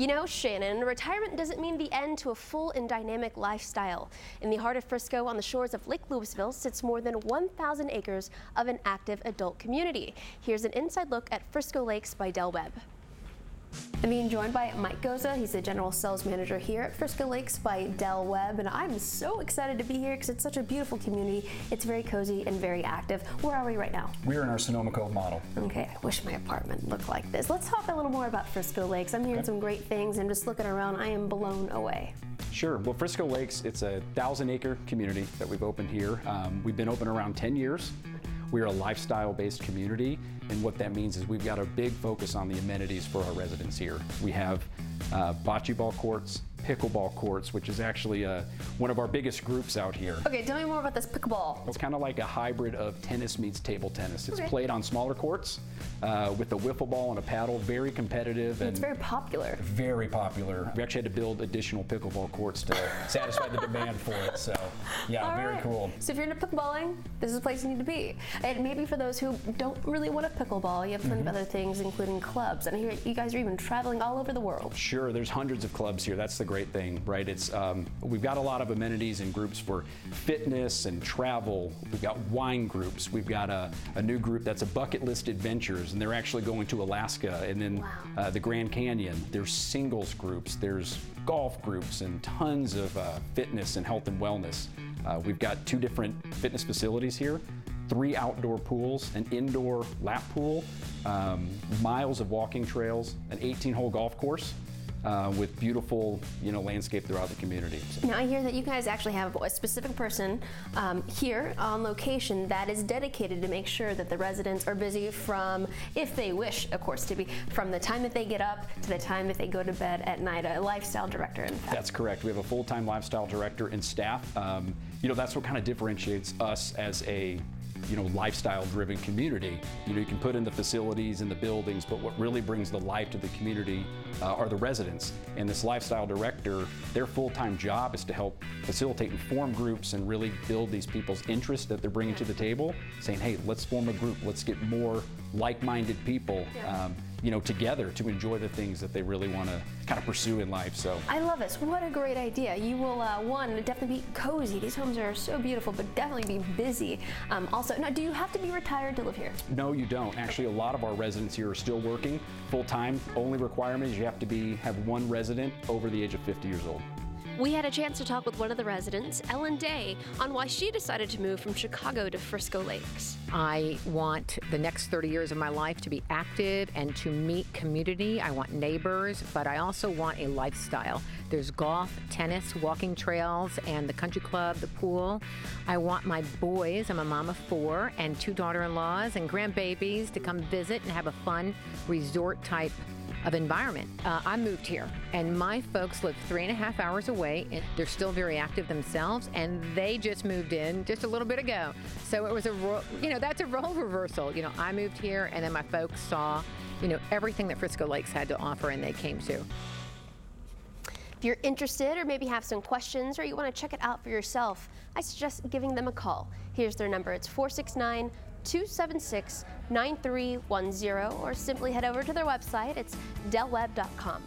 You know, Shannon, retirement doesn't mean the end to a full and dynamic lifestyle. In the heart of Frisco, on the shores of Lake Lewisville, sits more than 1,000 acres of an active adult community. Here's an inside look at Frisco Lakes by Del Webb. I'm being joined by Mike Goza. He's the general sales manager here at Frisco Lakes by Del Webb. And I'm so excited to be here because it's such a beautiful community. It's very cozy and very active. Where are we right now? We're in our Sonoma Cove model. Okay, I wish my apartment looked like this. Let's talk a little more about Frisco Lakes. I'm hearing okay. some great things and just looking around, I am blown away. Sure. Well, Frisco Lakes, it's a thousand acre community that we've opened here. Um, we've been open around 10 years. We're a lifestyle based community, and what that means is we've got a big focus on the amenities for our residents here. We have uh, bocce ball courts, pickleball courts, which is actually uh, one of our biggest groups out here. Okay, tell me more about this pickleball. It's kind of like a hybrid of tennis meets table tennis. It's okay. played on smaller courts uh, with a wiffle ball and a paddle, very competitive. And it's very popular. Very popular. We actually had to build additional pickleball courts to satisfy the demand for it. So, yeah, All very right. cool. So if you're into pickleballing, this is the place you need to be. And maybe for those who don't really want a pickleball, you have plenty mm -hmm. of mm-hmm. other things, including clubs. And I hear you guys are even traveling all over the world. Sure, there's hundreds of clubs here. That's the great thing, right? It's um, we've got a lot of amenities and groups for fitness and travel. We've got wine groups. We've got a, a new group that's a bucket list adventures, and they're actually going to Alaska and then wow. uh, the Grand Canyon. There's singles groups. There's golf groups and tons of uh, fitness and health and wellness. Uh, we've got two different fitness facilities here three outdoor pools, an indoor lap pool, um, miles of walking trails, an 18 hole golf course uh, with beautiful, you know, landscape throughout the community. Now I hear that you guys actually have a specific person um, here on location that is dedicated to make sure that the residents are busy from, if they wish, of course, to be from the time that they get up to the time that they go to bed at night. A lifestyle director, in fact. That's correct. We have a full-time lifestyle director and staff. Um, you know, that's what kind of differentiates us as a you know, lifestyle-driven community. You know, you can put in the facilities and the buildings, but what really brings the life to the community uh, are the residents. And this lifestyle director, their full-time job is to help facilitate and form groups and really build these people's interests that they're bringing to the table, saying, hey, let's form a group, let's get more like-minded people. Um, you know, together to enjoy the things that they really want to kind of pursue in life. So I love this. What a great idea. You will, uh, one, definitely be cozy. These homes are so beautiful, but definitely be busy. Um, also, now, do you have to be retired to live here? No, you don't. Actually, a lot of our residents here are still working full time. Only requirement is you have to be have one resident over the age of 50 years old. We had a chance to talk with one of the residents, Ellen Day, on why she decided to move from Chicago to Frisco Lakes. I want the next 30 years of my life to be active and to meet community. I want neighbors, but I also want a lifestyle. There's golf, tennis, walking trails, and the country club, the pool. I want my boys, I'm a mom of four, and two daughter in laws and grandbabies to come visit and have a fun resort type of environment. Uh, I moved here, and my folks live three and a half hours away. And they're still very active themselves, and they just moved in just a little bit ago. So it was a, you know, that's a role reversal. You know, I moved here, and then my folks saw, you know, everything that Frisco Lakes had to offer, and they came to. If you're interested or maybe have some questions or you want to check it out for yourself, I suggest giving them a call. Here's their number. It's 469 276 9310 or simply head over to their website. It's delwebb.com.